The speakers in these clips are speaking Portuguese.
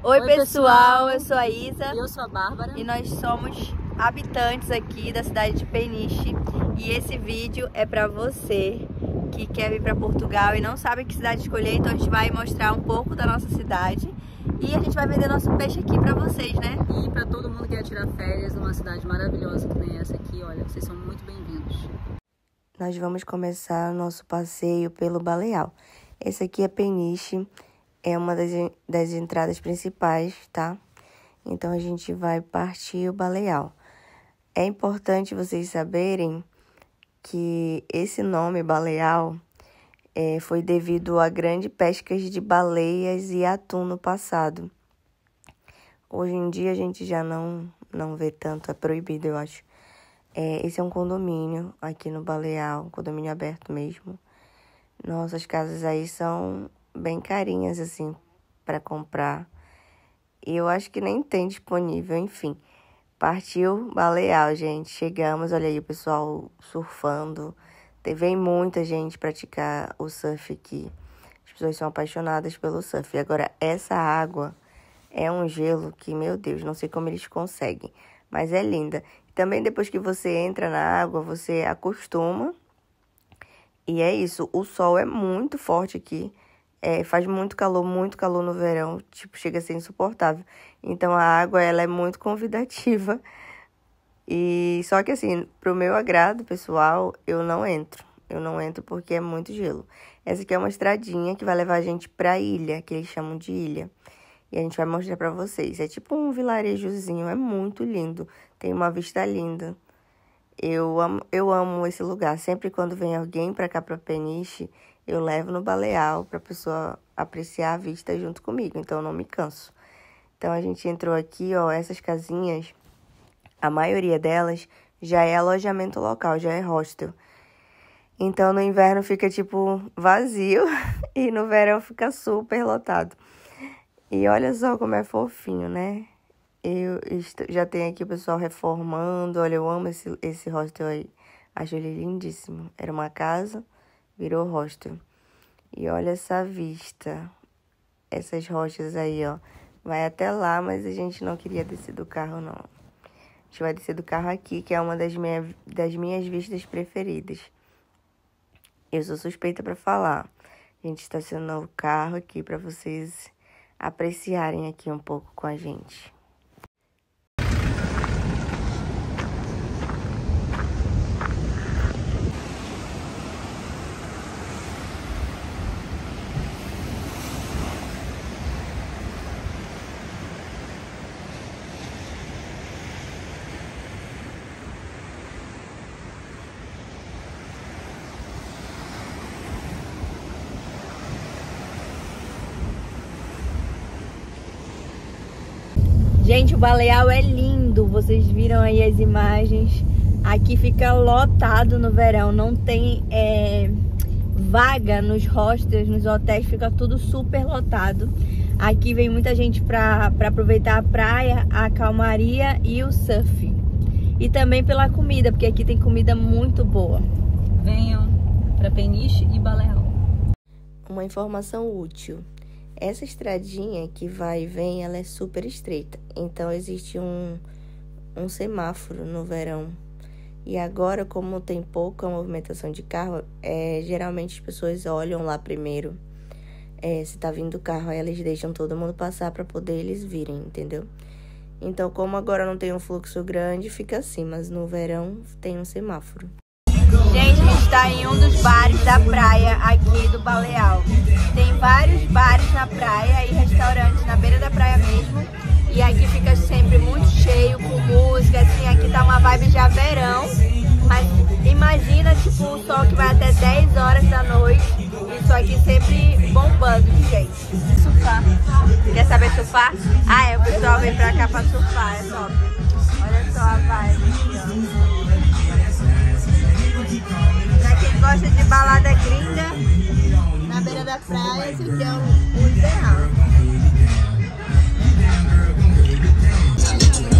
Oi, Oi pessoal, pessoal, eu sou a Isa. E eu sou a Bárbara. E nós somos habitantes aqui da cidade de Peniche. E esse vídeo é pra você que quer vir pra Portugal e não sabe que cidade escolher. Então a gente vai mostrar um pouco da nossa cidade. E a gente vai vender nosso peixe aqui pra vocês, né? E pra todo mundo que quer tirar férias numa cidade maravilhosa que nem essa aqui, olha, vocês são muito bem-vindos. Nós vamos começar nosso passeio pelo Baleal. Esse aqui é Peniche é uma das, das entradas principais, tá? Então a gente vai partir o Baleal. É importante vocês saberem que esse nome Baleal é, foi devido a grandes pescas de baleias e atum no passado. Hoje em dia a gente já não, não vê tanto, é proibido, eu acho. É, esse é um condomínio aqui no Baleal, um condomínio aberto mesmo. Nossas casas aí são bem carinhas assim para comprar. E eu acho que nem tem disponível, enfim. Partiu Baleal, gente. Chegamos, olha aí o pessoal surfando. Vem muita gente praticar o surf aqui. As pessoas são apaixonadas pelo surf. Agora, essa água é um gelo que, meu Deus, não sei como eles conseguem. Mas é linda. Também depois que você entra na água, você acostuma. E é isso. O sol é muito forte aqui. É, faz muito calor, muito calor no verão, tipo, chega a ser insuportável. Então a água ela é muito convidativa. E só que assim, pro meu agrado pessoal, eu não entro. Eu não entro porque é muito gelo. Essa aqui é uma estradinha que vai levar a gente pra ilha, que eles chamam de ilha. E a gente vai mostrar pra vocês. É tipo um vilarejozinho, é muito lindo. Tem uma vista linda. Eu amo, eu amo esse lugar. Sempre quando vem alguém pra cá pra Peniche, eu levo no baleal para a pessoa apreciar a vista junto comigo, então eu não me canso. Então a gente entrou aqui, ó, essas casinhas, a maioria delas já é alojamento local, já é hostel. Então no inverno fica tipo vazio e no verão fica super lotado. E olha só como é fofinho, né? Eu já tenho aqui o pessoal reformando. Olha, eu amo esse, esse hostel aí. Acho ele lindíssimo. Era uma casa virou hostel. E olha essa vista. Essas rochas aí, ó. Vai até lá, mas a gente não queria descer do carro, não. A gente vai descer do carro aqui, que é uma das, minha, das minhas vistas preferidas. Eu sou suspeita para falar. A gente estacionou o carro aqui para vocês apreciarem aqui um pouco com a gente. Gente, o Baleal é lindo. Vocês viram aí as imagens. Aqui fica lotado no verão. Não tem é, vaga nos hostels, nos hotéis. Fica tudo super lotado. Aqui vem muita gente para aproveitar a praia, a calmaria e o surf. E também pela comida, porque aqui tem comida muito boa. Venham para Peniche e Baleal. Uma informação útil. Essa estradinha que vai e vem, ela é super estreita. Então existe um, um semáforo no verão. E agora, como tem pouca movimentação de carro, é, geralmente as pessoas olham lá primeiro. É, se tá vindo carro, aí eles deixam todo mundo passar para poder eles virem, entendeu? Então, como agora não tem um fluxo grande, fica assim, mas no verão tem um semáforo. Gente, a gente está em um dos bares da praia aqui do Baleal. Tem vários bares na praia e restaurantes na beira da praia mesmo. E aqui fica sempre muito cheio, com música, assim, aqui tá uma vibe já verão. Mas imagina, tipo, o sol que vai até 10 horas da noite. Isso aqui sempre bombando gente. Surfar. Quer saber surfar? Ah, é, o pessoal vem pra cá pra surfar, é top. Olha só a vibe gosta de balada gringa na beira da praia, esse aqui é o, o ideal.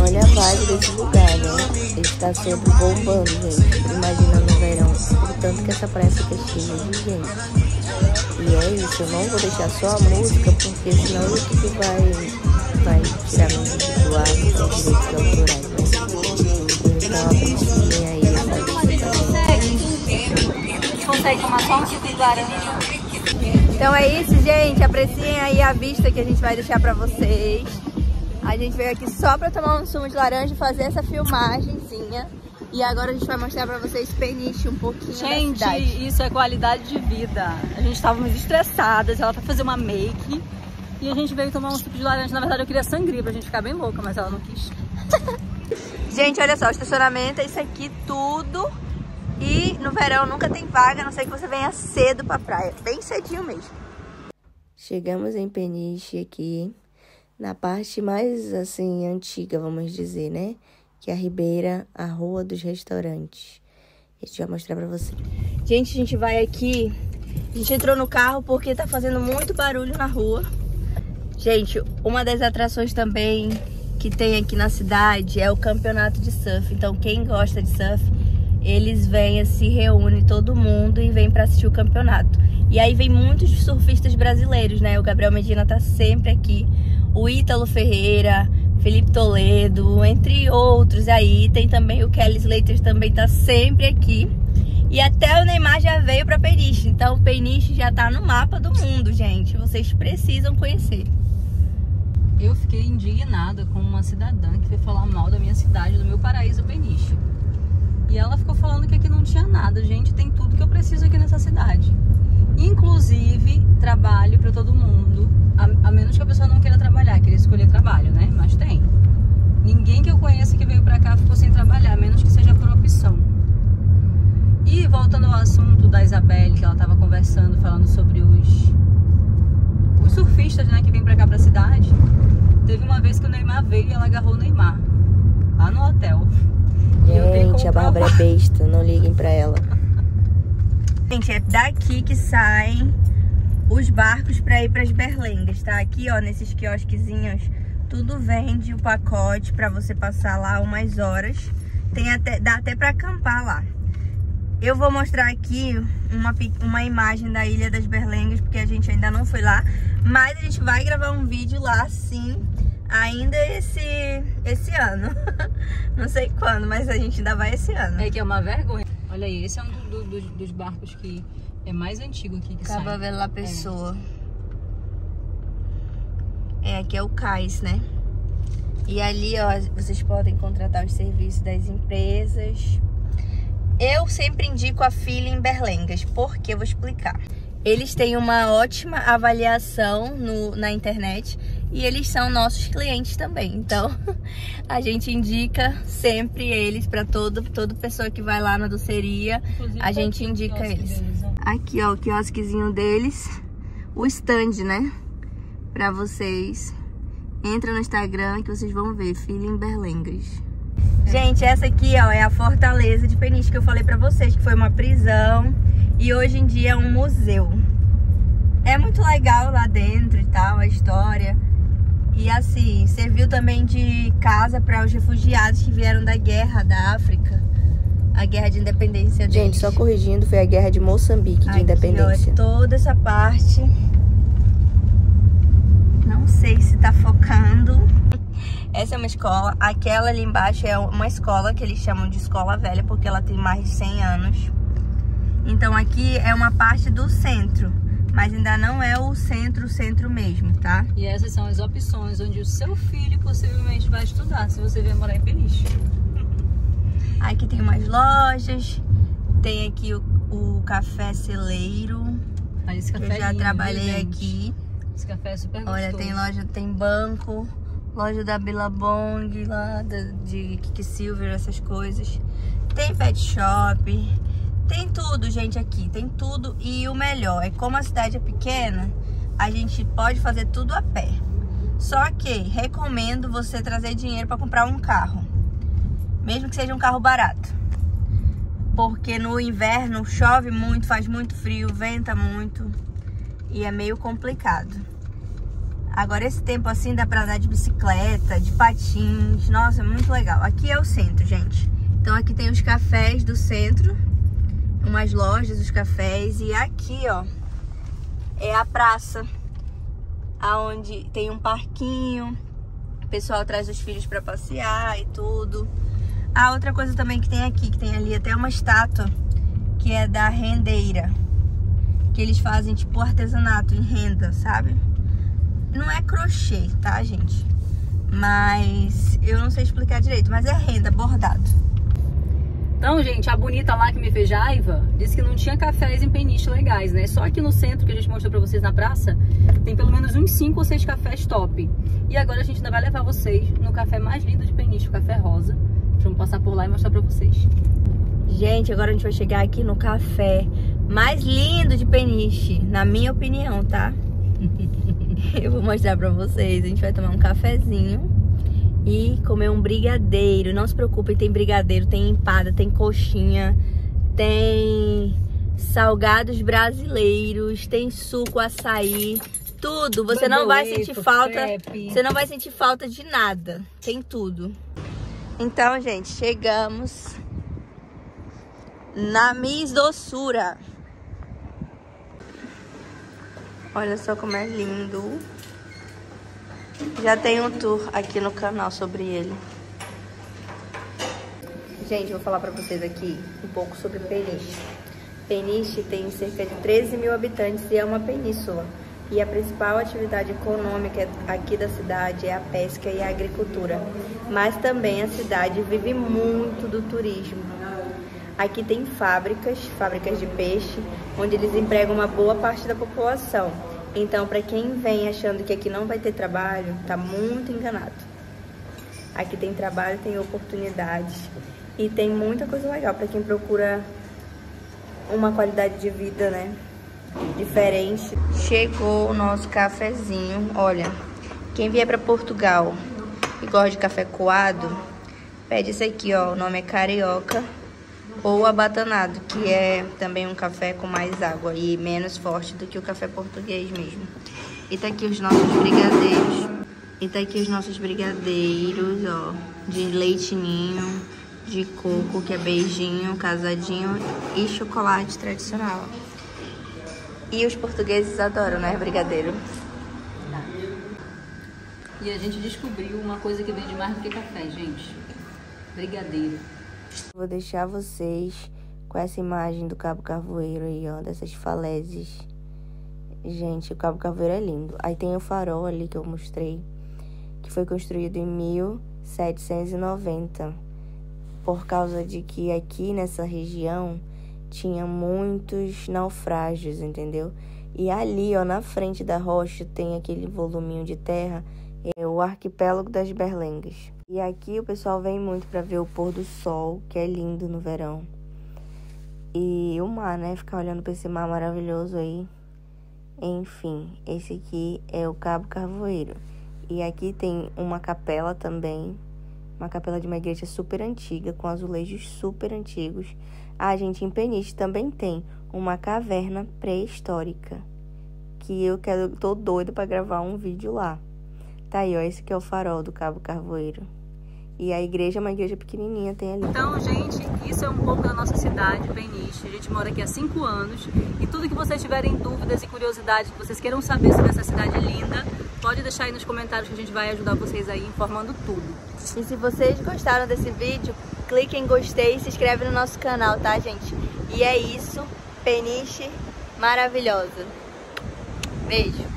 Olha a vibe desse lugar, né? Ele tá sempre bombando, gente. Imagina no verão, o tanto que essa praia fica cheia de gente. E é isso, eu não vou deixar só a música, porque senão o YouTube vai, vai tirar meu vídeo do ar, né? direitos autorais, né? Então, a aí só um suco de laranja. Então é isso, gente. Apreciem aí a vista que a gente vai deixar pra vocês. A gente veio aqui só pra tomar um sumo de laranja e fazer essa filmagenzinha. E agora a gente vai mostrar pra vocês Peniche um pouquinho Gente, isso é qualidade de vida. A gente estávamos estressadas, ela foi fazer uma make e a gente veio tomar um suco de laranja. Na verdade, eu queria sangria pra gente ficar bem louca, mas ela não quis. Gente, olha só, o estacionamento é isso aqui tudo. E no verão nunca tem vaga, a não sei que você venha cedo pra praia. Bem cedinho mesmo. Chegamos em Peniche aqui, na parte mais, assim, antiga, vamos dizer, né? Que é a Ribeira, a Rua dos Restaurantes. A gente vai mostrar pra você. Gente, a gente vai aqui. A gente entrou no carro porque tá fazendo muito barulho na rua. Gente, uma das atrações também que tem aqui na cidade é o campeonato de surf. Então, quem gosta de surf, eles vêm, se reúne todo mundo e vem para assistir o campeonato. E aí vem muitos surfistas brasileiros, né? O Gabriel Medina tá sempre aqui, o Ítalo Ferreira, Felipe Toledo, entre outros aí. Tem também o Kelly Slater também tá sempre aqui. E até o Neymar já veio para Peniche. Então o Peniche já tá no mapa do mundo, gente. Vocês precisam conhecer. Eu fiquei indignada com uma cidadã que foi falar mal da minha cidade, do meu paraíso Peniche. E ela ficou falando que aqui não tinha nada. Gente, tem tudo que eu preciso aqui nessa cidade. Inclusive, trabalho para todo mundo. A, a, menos que a pessoa não queira trabalhar, queira escolher trabalho, né? Mas tem. Ninguém que eu conheça que veio pra cá ficou sem trabalhar, a menos que seja por opção. E voltando ao assunto da Isabelle, que ela tava conversando, falando sobre os, os surfistas, né, que vêm pra cá pra cidade. Teve uma vez que o Neymar veio e ela agarrou o Neymar. Lá no hotel. Gente, a Bárbara é besta, não liguem pra ela. Gente, é daqui que saem os barcos para ir para as berlengas, tá? Aqui, ó, nesses quiosquezinhos, tudo vende o pacote para você passar lá umas horas. Tem até, dá até para acampar lá. Eu vou mostrar aqui uma, uma imagem da Ilha das Berlengas, porque a gente ainda não foi lá. Mas a gente vai gravar um vídeo lá, sim, ainda esse, esse ano. não sei quando, mas a gente ainda vai esse ano. É que é uma vergonha. Olha aí, esse é um do, do, dos barcos que é mais antigo aqui que Cava sai. Vela Pessoa. É. é, aqui é o cais, né? E ali, ó, vocês podem contratar os serviços das empresas. Eu sempre indico a Feeling Berlengas, porque eu vou explicar. Eles têm uma ótima avaliação no, na internet e eles são nossos clientes também. Então, a gente indica sempre eles para todo toda pessoa que vai lá na doceria, Inclusive, a gente indica eles. Deles, aqui, ó, o quiosquezinho deles, o stand, né? Para vocês. Entra no Instagram que vocês vão ver, Feeling Berlengas. Gente, essa aqui, ó, é a Fortaleza de Peniche que eu falei para vocês, que foi uma prisão e hoje em dia é um museu. É muito legal lá dentro e tal, a história. E assim, serviu também de casa para os refugiados que vieram da guerra da África. A guerra de independência deles. Gente, só corrigindo, foi a guerra de Moçambique, de Aqui, independência. Ó, toda essa parte. Não sei se tá focando. Essa é uma escola. Aquela ali embaixo é uma escola que eles chamam de escola velha, porque ela tem mais de 100 anos. Então aqui é uma parte do centro mas ainda não é o centro, centro mesmo, tá? E essas são as opções onde o seu filho possivelmente vai estudar, se você vier morar em Peniche. Aqui tem umas lojas, tem aqui o, o café celeiro. Ah, esse café eu já é lindo, trabalhei gente. aqui. Esse café é super gostoso. Olha, tem loja, tem banco, loja da Billabong lá, da, de Kiki Silver, essas coisas. Tem pet shop, tem tudo, gente, aqui. Tem tudo. E o melhor é como a cidade é pequena, a gente pode fazer tudo a pé. Só que recomendo você trazer dinheiro para comprar um carro. Mesmo que seja um carro barato. Porque no inverno chove muito, faz muito frio, venta muito. E é meio complicado. Agora esse tempo assim dá pra andar de bicicleta, de patins. Nossa, é muito legal. Aqui é o centro, gente. Então aqui tem os cafés do centro umas lojas, os cafés e aqui, ó, é a praça, aonde tem um parquinho, o pessoal traz os filhos para passear e tudo. A outra coisa também que tem aqui, que tem ali até uma estátua, que é da rendeira. que eles fazem tipo artesanato em renda, sabe? Não é crochê, tá, gente? Mas eu não sei explicar direito, mas é renda, bordado. Então, gente, a bonita lá que me fez raiva disse que não tinha cafés em Peniche legais, né? Só aqui no centro, que a gente mostrou pra vocês na praça, tem pelo menos uns 5 ou 6 cafés top. E agora a gente ainda vai levar vocês no café mais lindo de Peniche, o Café Rosa. Vamos passar por lá e mostrar pra vocês. Gente, agora a gente vai chegar aqui no café mais lindo de Peniche, na minha opinião, tá? Eu vou mostrar pra vocês. A gente vai tomar um cafezinho e comer um brigadeiro. Não se preocupem, tem brigadeiro, tem empada, tem coxinha, tem salgados brasileiros, tem suco, açaí, tudo. Você não vai sentir falta, você não vai sentir falta de nada. Tem tudo. Então, gente, chegamos na Miss Doçura. Olha só como é lindo. Já tem um tour aqui no canal sobre ele. Gente, vou falar pra vocês aqui um pouco sobre Peniche. Peniche tem cerca de 13 mil habitantes e é uma península. E a principal atividade econômica aqui da cidade é a pesca e a agricultura. Mas também a cidade vive muito do turismo. Aqui tem fábricas, fábricas de peixe, onde eles empregam uma boa parte da população. Então, para quem vem achando que aqui não vai ter trabalho, tá muito enganado. Aqui tem trabalho, tem oportunidades e tem muita coisa legal para quem procura uma qualidade de vida, né? Diferente. Chegou o nosso cafezinho. Olha, quem vier para Portugal e gosta de café coado, pede esse aqui, ó. O nome é Carioca ou abatanado, que é também um café com mais água e menos forte do que o café português mesmo. E tá aqui os nossos brigadeiros. E tá aqui os nossos brigadeiros, ó, de leitinho, de coco, que é beijinho, casadinho e chocolate tradicional. E os portugueses adoram, né, brigadeiro? E a gente descobriu uma coisa que vende mais do que café, gente. Brigadeiro. Vou deixar vocês com essa imagem do Cabo Carvoeiro aí, ó, dessas falésias. Gente, o Cabo Carvoeiro é lindo. Aí tem o farol ali que eu mostrei, que foi construído em 1790, por causa de que aqui nessa região tinha muitos naufrágios, entendeu? E ali, ó, na frente da rocha tem aquele voluminho de terra, é o arquipélago das Berlengas. E aqui o pessoal vem muito para ver o pôr do sol, que é lindo no verão. E o mar, né? Ficar olhando para esse mar maravilhoso aí. Enfim, esse aqui é o Cabo Carvoeiro. E aqui tem uma capela também, uma capela de uma igreja super antiga, com azulejos super antigos. A gente, em Peniche também tem uma caverna pré-histórica, que eu quero, tô doido para gravar um vídeo lá. Tá aí, ó, esse aqui é o farol do Cabo Carvoeiro. E a igreja é uma igreja pequenininha, tem ali. Então, gente, isso é um pouco da nossa cidade, Peniche. A gente mora aqui há cinco anos. E tudo que vocês tiverem dúvidas e curiosidades, que vocês queiram saber sobre essa cidade linda, pode deixar aí nos comentários que a gente vai ajudar vocês aí informando tudo. E se vocês gostaram desse vídeo, clique em gostei e se inscreve no nosso canal, tá, gente? E é isso. Peniche maravilhosa. Beijo.